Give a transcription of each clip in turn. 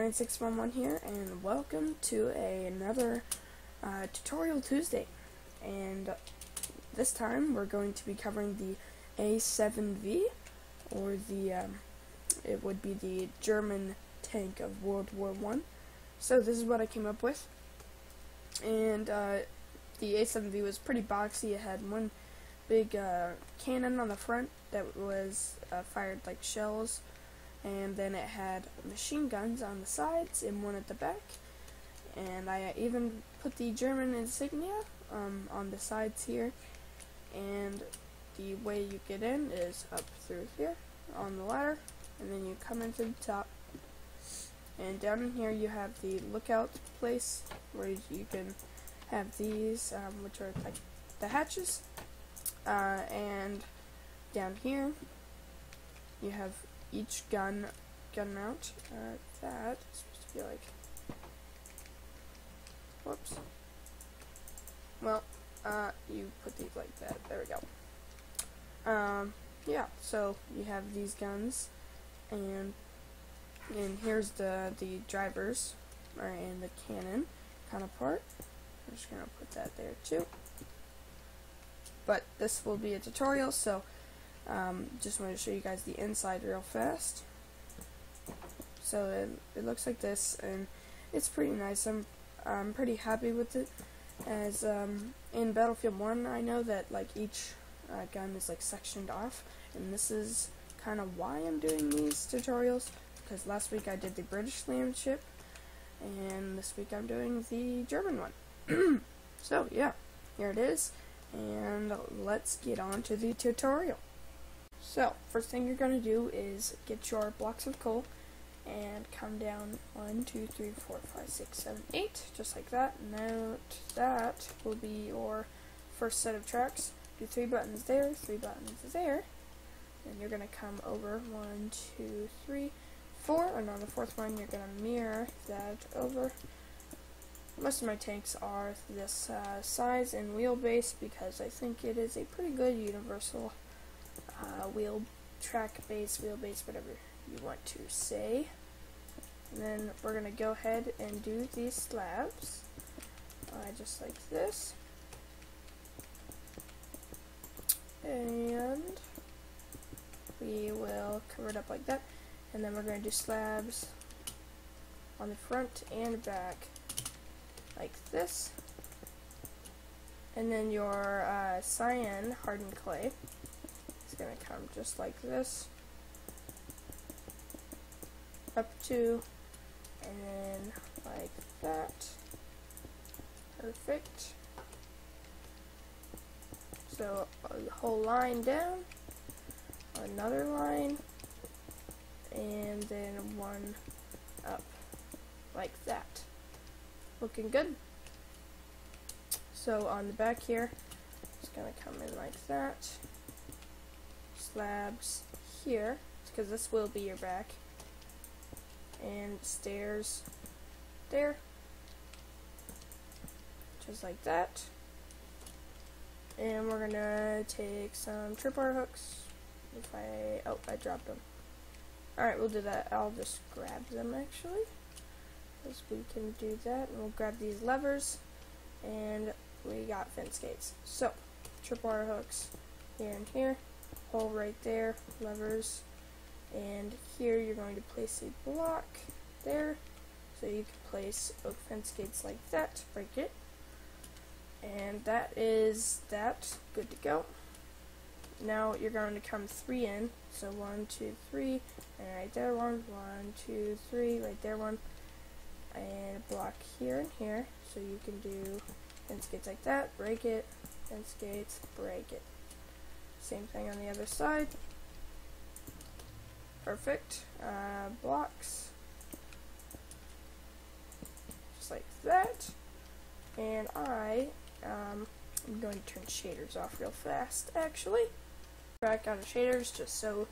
9611 here, and welcome to a, another uh, Tutorial Tuesday. And this time we're going to be covering the A7V, or the, um, it would be the German tank of World War One. So this is what I came up with. And uh, the A7V was pretty boxy. It had one big uh, cannon on the front that was uh, fired like shells and then it had machine guns on the sides and one at the back. And I even put the German insignia um, on the sides here. And the way you get in is up through here on the ladder, and then you come into the top. And down in here you have the lookout place where you can have these, um, which are like the hatches. Uh, and down here you have each gun gun mount. Uh, that is supposed to be like. Whoops. Well, uh, you put these like that. There we go. Um, yeah. So you have these guns, and and here's the the drivers, or and the cannon kind of part. I'm just gonna put that there too. But this will be a tutorial, so um, just want to show you guys the inside real fast. So it, it looks like this, and it's pretty nice. I'm I'm pretty happy with it. As um, in Battlefield 1, I know that like each uh, gun is like sectioned off, and this is kind of why I'm doing these tutorials. Because last week I did the British land ship, and this week I'm doing the German one. so yeah, here it is, and let's get on to the tutorial. So, first thing you're going to do is get your blocks of coal and come down 1, 2, 3, 4, 5, 6, 7, 8, just like that. Note that will be your first set of tracks. Do three buttons there, three buttons there. And you're going to come over 1, 2, 3, 4, and on the fourth one you're going to mirror that over. Most of my tanks are this uh, size and wheelbase because I think it is a pretty good universal uh, wheel track base, wheel base, whatever you want to say. And then we're going to go ahead and do these slabs, uh, just like this. And we will cover it up like that. And then we're going to do slabs on the front and back like this. And then your uh, cyan hardened clay going to come just like this. Up to, and then like that. Perfect. So a whole line down, another line, and then one up like that. Looking good. So on the back here, it's going to come in like that slabs here, because this will be your back, and stairs there, just like that. And we're gonna take some tripwire hooks. If I, oh, I dropped them. Alright, we'll do that. I'll just grab them actually. Because we can do that. And we'll grab these levers. And we got fence gates. So, tripwire hooks here and here hole right there, levers, and here you're going to place a block there, so you can place oak fence gates like that, break it, and that is that, good to go. Now you're going to come three in, so one, two, three, and right there one, one, two, three, right there one, and block here and here, so you can do fence gates like that, break it, fence gates, break it. Same thing on the other side. Perfect. Uh, blocks. Just like that. And I um, am going to turn shaders off real fast, actually. Back on the shaders just so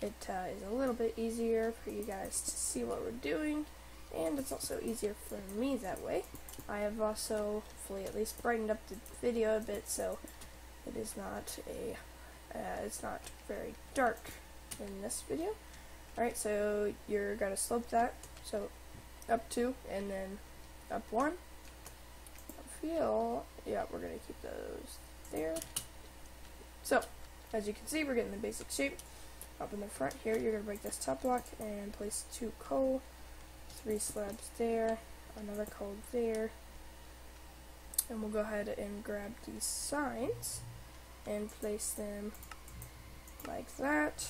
it uh, is a little bit easier for you guys to see what we're doing. And it's also easier for me that way. I have also, hopefully at least, brightened up the video a bit so it is not a uh, it's not very dark in this video. Alright, so you're to slope that. So up two, and then up one. I feel, yeah, we're gonna keep those there. So, as you can see, we're getting the basic shape. Up in the front here, you're gonna break this top block and place two coal, three slabs there, another coal there, and we'll go ahead and grab these signs and place them like that.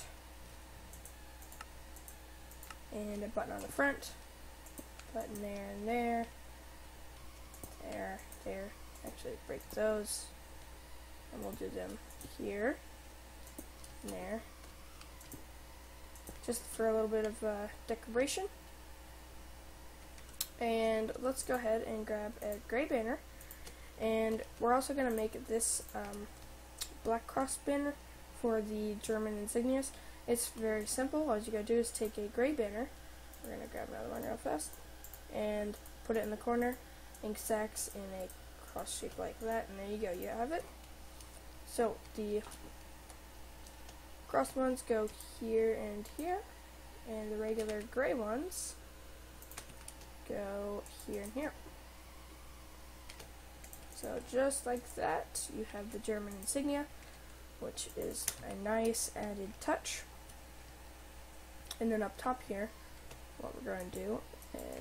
And a button on the front. Button there and there. There there. Actually break those. And we'll do them here. And there. Just for a little bit of uh, decoration. And let's go ahead and grab a gray banner. And we're also going to make this um, black cross banner for the German insignias. It's very simple. All you gotta do is take a gray banner. We're gonna grab another one real fast and put it in the corner. Ink sacks in a cross shape like that, and there you go. You have it. So the cross ones go here and here, and the regular gray ones go here and here. So just like that, you have the German insignia, which is a nice added touch. And then up top here, what we're going to do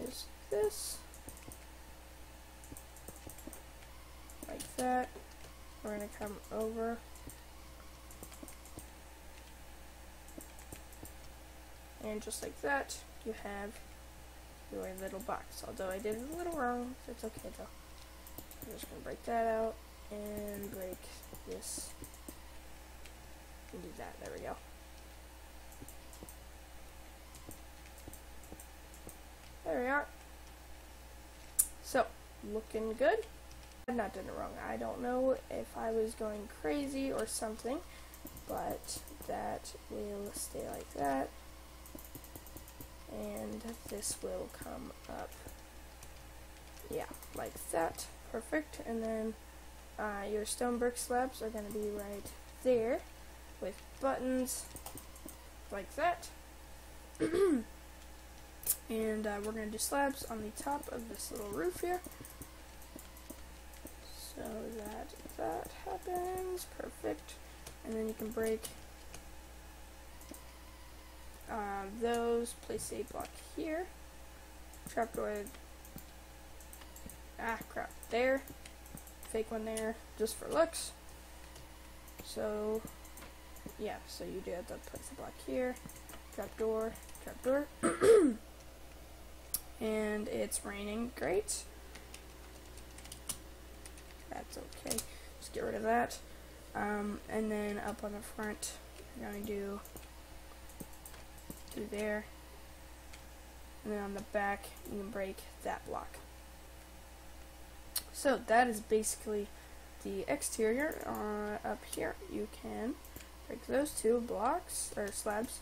is this. Like that. We're going to come over. And just like that, you have your little box. Although I did it a little wrong, it's okay though. I'm just to break that out and break this and do that. There we go. There we are. So, looking good. I've not done it wrong. I don't know if I was going crazy or something, but that will stay like that. And this will come up, yeah, like that. Perfect. And then uh, your stone brick slabs are going to be right there with buttons like that. and uh, we're going to do slabs on the top of this little roof here. So that that happens. Perfect. And then you can break uh, those, place a block here. Trapdoor Ah, crap. There. Fake one there, just for looks. So, yeah, so you do have to place the block here. Trapdoor, trapdoor. and it's raining. Great. That's okay. Just get rid of that. Um, and then up on the front, you're going to do, do there. And then on the back, you can break that block. So that is basically the exterior. Uh, up here, you can break those two blocks, or slabs,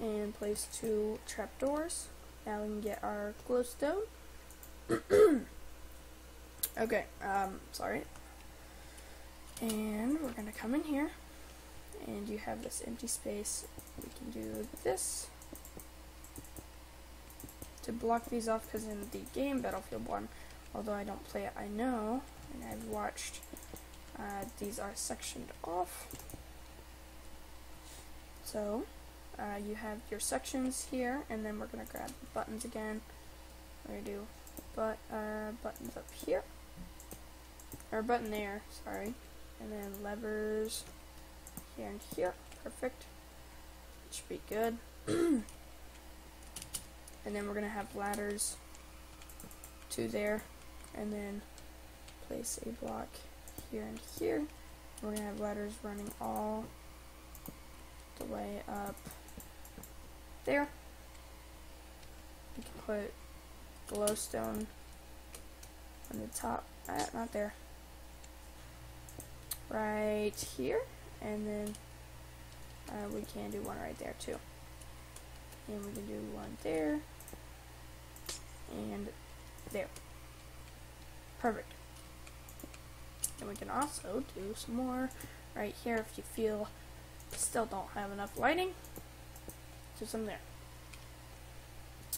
and place two trapdoors. Now we can get our glowstone. okay, um, sorry. And we're gonna come in here, and you have this empty space. We can do this to block these off because in the game Battlefield 1 although I don't play it, I know, and I've watched, uh, these are sectioned off. So, uh, you have your sections here, and then we're going to grab buttons again. We're going to do but, uh, buttons up here, or button there, sorry, and then levers here and here, perfect, should be good. and then we're going to have ladders to there and then place a block here and here. We're going to have ladders running all the way up there. You can put glowstone on the top, uh, not there, right here, and then uh, we can do one right there too. And we can do one there, and there. Perfect. And we can also do some more right here if you feel still don't have enough lighting. Do some there.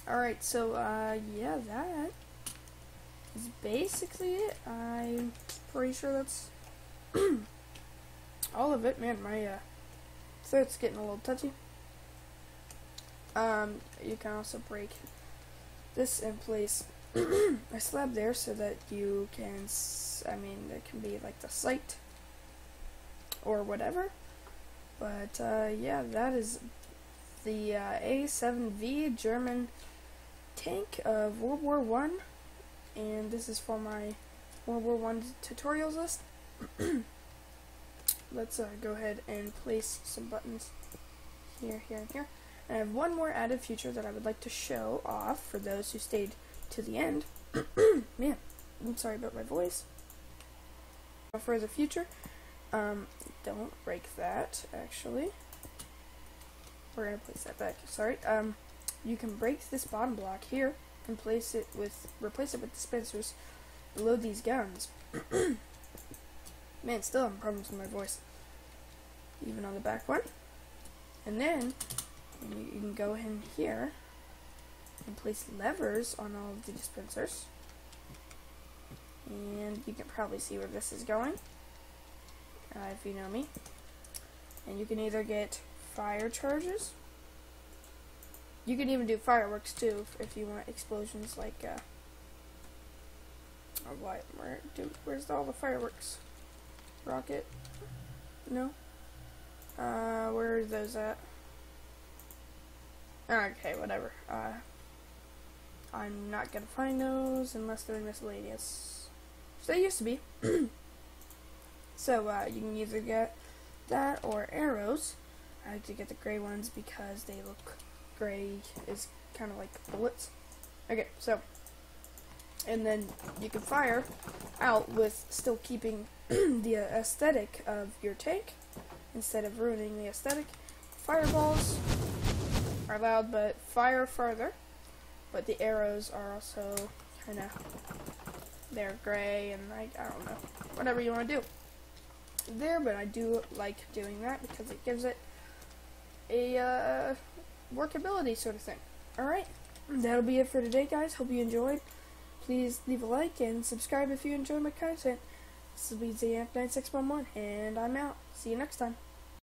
Alright, so, uh, yeah, that is basically it. I'm pretty sure that's all of it. Man, my, uh, throat's getting a little touchy. Um, you can also break this in place a slab there so that you can, I mean, it can be like the site or whatever. But uh, yeah, that is the uh, A7V German tank of World War One, and this is for my World War One tutorials list. Let's uh, go ahead and place some buttons here, here, and here. And I have one more added feature that I would like to show off for those who stayed to the end. Man, I'm sorry about my voice. For the future, um, don't break that, actually. We're going to place that back. Sorry. Um, you can break this bottom block here and place it with, replace it with dispensers below these guns. Man, still having problems with my voice. Even on the back one. And then, you, you can go in here and place levers on all of the dispensers. And you can probably see where this is going uh, if you know me. And you can either get fire charges. You can even do fireworks too if, if you want explosions like uh what where where's all the fireworks? Rocket? No? Uh where are those at? Okay, whatever. Uh I'm not gonna find those unless they're miscellaneous. So they used to be. So uh, you can either get that or arrows. I like to get the gray ones because they look gray is kind of like bullets. Okay, so and then you can fire out with still keeping the aesthetic of your tank instead of ruining the aesthetic. Fireballs are loud but fire further, but the arrows are also kind of they're gray and I, I don't know whatever you want to do there, but I do like doing that because it gives it a uh, workability sort of thing. Alright, that'll be it for today, guys. Hope you enjoyed. Please leave a like and subscribe if you enjoy my content. This is Zaniac9611, and I'm out. See you next time.